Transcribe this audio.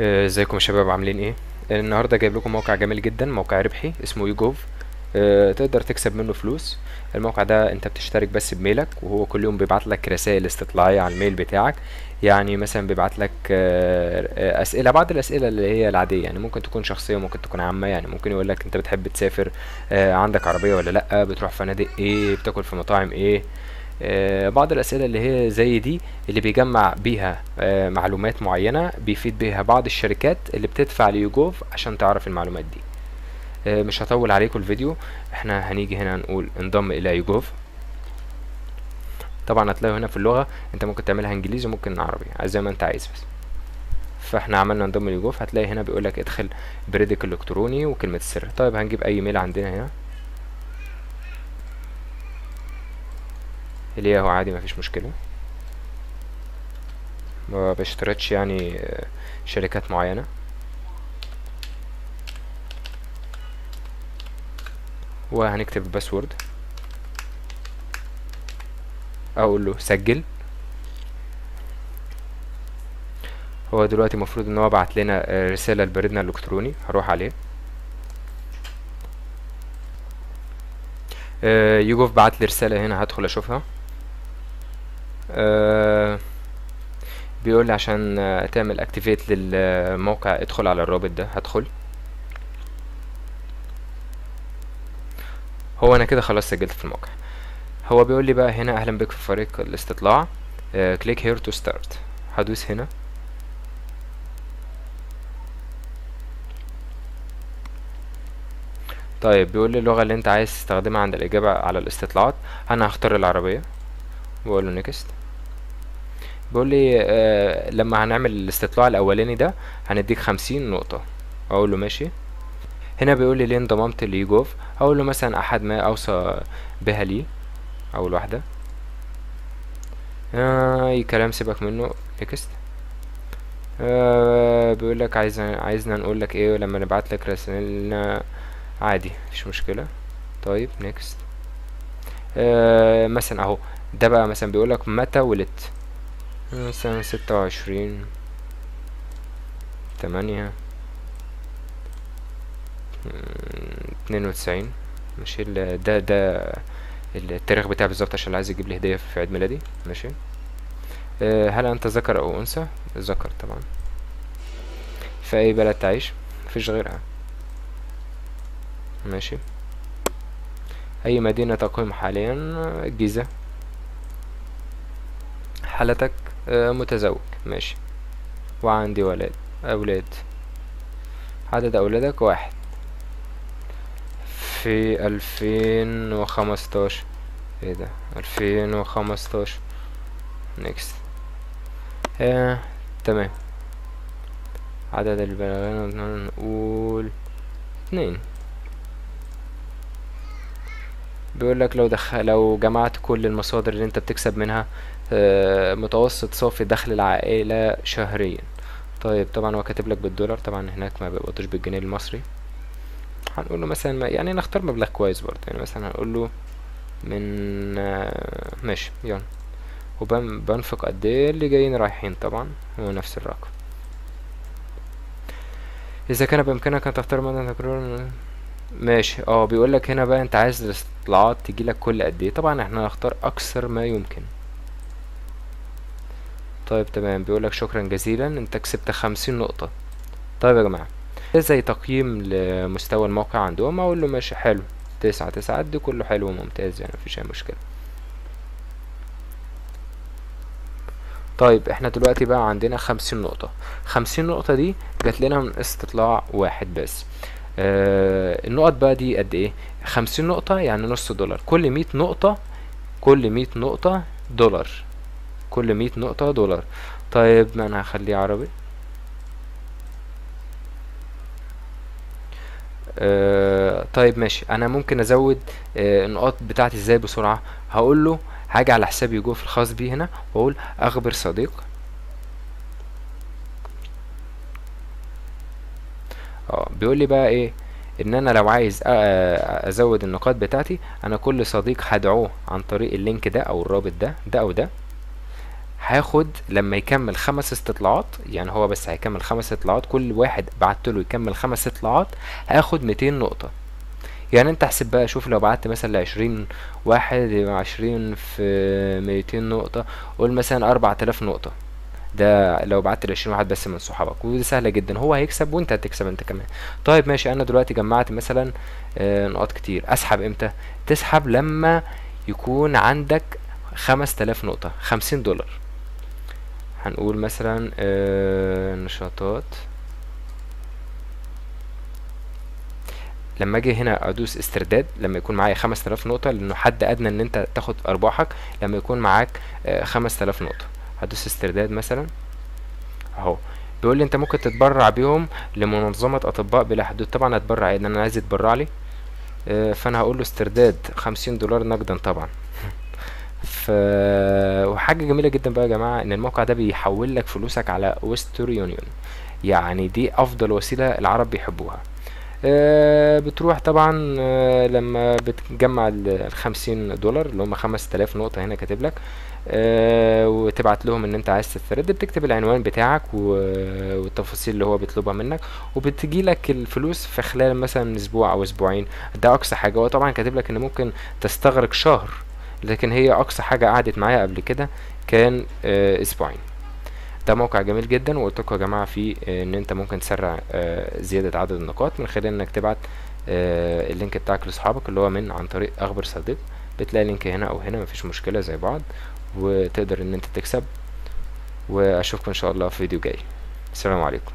آه، ازيكم يا شباب؟ عاملين إيه؟ النهارده جايب لكم موقع جميل جدا موقع ربحي اسمه يوجوف. آه، تقدر تكسب منه فلوس. الموقع ده انت بتشترك بس بميلك وهو كل يوم بيبعت لك رسائل استطلاعية على الميل بتاعك. يعني مثلا بيبعت لك آه، آه، أسئلة بعض الأسئلة اللي هي العادية. يعني ممكن تكون شخصية ممكن تكون عامة. يعني ممكن يقول لك انت بتحب تسافر عندك عربية ولا لأ؟ بتروح فنادق إيه؟ بتاكل في مطاعم إيه؟ بعض الأسئلة اللي هي زي دي اللي بيجمع بيها آه، معلومات معينة بيفيد بيها بعض الشركات اللي بتدفع ليوجوف عشان تعرف المعلومات دي. آه، مش هطول عليكم الفيديو إحنا هنيجي هنا نقول انضم إلى يوجوف. طبعا هتلاقوا هنا في اللغة انت ممكن تعملها انجليزي وممكن عربي زي ما انت عايز بس. فاحنا عملنا انضم ليوجوف هتلاقي هنا بيقولك ادخل بريدك الإلكتروني وكلمة السر. طيب هنجيب أي ميل عندنا هنا؟ اللي هو عادي مفيش مشكلة. ما بشترطش يعني آه، شركات معينة. وهنكتب الباسورد. أقول له سجل. هو دلوقتي المفروض إن هو بعت لنا آه، رسالة لبريدنا الإلكتروني. هروح عليه. آه، YouGov بعت لي رسالة هنا هدخل أشوفها. بيقول لي عشان آه، تعمل activate للموقع ادخل على الرابط ده هدخل. هو أنا كده خلاص سجلت في الموقع. هو بيقول لي بقى هنا أهلا بك في فريق الاستطلاع. click here to start هدوس هنا. طيب بيقول لي اللغة اللي أنت عايز تستخدمها عند الإجابة على الاستطلاعات. أنا هختار العربية. بقول له next بيقول لي آه لما هنعمل الاستطلاع الأولاني ده هنديك خمسين نقطة. أقول له ماشي. هنا بيقول لي ليه انضممت ل YouGov أقول له مثلا أحد ما أوصى بها لي. أول واحدة. آه أي كلام سيبك منه. next آه بيقول لك عايز عايزنا نقول لك إيه لما نبعت لك رسالة. عادي مفيش مشكلة. طيب نيكست آه مثلا أهو. ده بقى مثلا بيقولك متى ولدت. مثلا ستة وعشرين تمانية اتنين وتسعين. ماشي. ده ده التاريخ بتاعي بالظبط عشان اللي عايز يجيب لي هدية في عيد ميلادي. ماشي. آه هل أنت ذكر أو أنثى؟ ذكر طبعا. في أي بلد تعيش؟ مفيش غيرها. ماشي. أي مدينة تقيم حاليا؟ الجيزة. حالتك؟ متزوج. ماشي. وعندي ولد. أولاد. عدد أولادك واحد. في ألفين وخمستاشر. إيه ده؟ ألفين وخمستاشر. نيكست آه تمام. عدد البلاغين نقول اتنين. بيقول لك لو دخ... لو جمعت كل المصادر اللي انت بتكسب منها آه، متوسط صافي دخل العائلة شهريا. طيب طبعا هو كاتب لك بالدولار طبعا هناك ما بيقبضوش بالجنيه المصري. هنقول له مثلا ما- يعني نختار مبلغ كويس برضه. يعني مثلا هنقول له من آه، ماشي يلا. وبنفق قد إيه؟ اللي جايين رايحين طبعا هو نفس الرقم. إذا كان بإمكانك أن تختار مدى ماشي. آه بيقول لك هنا بقى انت عايز الاستطلاعات تجي لك كل قد إيه؟ طبعا إحنا هنختار أكثر ما يمكن. طيب تمام. بيقول لك شكرا جزيلا. انت كسبت خمسين نقطة. طيب يا جماعة ده زي تقييم لمستوى الموقع عندهم؟ أقول له ماشي حلو. تسعة تسعة دي كله حلو وممتاز يعني مفيش أي مشكلة. طيب إحنا دلوقتي بقى عندنا خمسين نقطة. خمسين نقطة دي جات لنا من استطلاع واحد بس. آه النقط بقى دي قد إيه؟ خمسين نقطة يعني نص دولار. كل مية نقطة كل مية نقطة دولار. كل مية نقطة دولار. طيب ما أنا هخليه عربي. آه طيب ماشي. أنا ممكن أزود آه النقاط بتاعتي إزاي بسرعة؟ هقول له هاجي على حسابي جوه في الخاص بيه هنا وأقول أخبر صديق. بيقول لي بقى إيه إن أنا لو عايز أزود النقاط بتاعتي أنا كل صديق هدعوه عن طريق اللينك ده أو الرابط ده ده أو ده هاخد لما يكمل خمس استطلاعات يعني هو بس هيكمل خمس استطلاعات كل واحد بعت له يكمل خمس استطلاعات هاخد 200 نقطة. يعني أنت احسب بقى شوف لو بعت مثلا لعشرين واحد يبقى عشرين في ميتين نقطة قول مثلا أربعة آلاف نقطة. ده لو بعت لعشرين واحد بس من صحابك ودي سهلة جدا هو هيكسب وانت هتكسب انت كمان. طيب ماشي أنا دلوقتي جمعت مثلا آه، نقاط كتير. أسحب إمتى؟ تسحب لما يكون عندك خمس تلاف نقطة خمسين دولار. هنقول مثلا آه، نشاطات. لما أجي هنا أدوس استرداد لما يكون معايا 5000 نقطة لأنه حد أدنى إن أنت تاخد أرباحك لما يكون معاك آه، 5000 نقطة. هدوس استرداد مثلا؟ أهو. بيقول لي أنت ممكن تتبرع بيهم لمنظمة أطباء بلا حدود. طبعا هتبرع ان أنا عايز يتبرع لي. آه، فأنا هقول له استرداد 50 دولار نقدا طبعا. ف وحاجة جميلة جدا بقى يا جماعة إن الموقع ده بيحول لك فلوسك على ويستر يونيون يعني دي أفضل وسيلة العرب بيحبوها. بتروح طبعا آه، لما بتجمع ال- الخمسين دولار اللي هم خمس تلاف نقطة هنا كاتب لك آه، وتبعت لهم إن أنت عايز تسترد بتكتب العنوان بتاعك والتفاصيل اللي هو بيطلبها منك وبتجي لك الفلوس في خلال مثلا أسبوع أو أسبوعين. ده أقصى حاجة. هو طبعا كاتب لك إن ممكن تستغرق شهر لكن هي أقصى حاجة قعدت معايا قبل كده كان آه، أسبوعين. ده موقع جميل جدا وقلت لكم يا جماعة فيه آه، إن أنت ممكن تسرع آه، زيادة عدد النقاط من خلال إنك تبعت آه، ال link بتاعك لأصحابك اللي هو من عن طريق أخبر صديق. بتلاقي link هنا أو هنا مفيش مشكلة زي بعض وتقدر إن أنت تكسب. وأشوفكم إن شاء الله في فيديو جاي. السلام عليكم.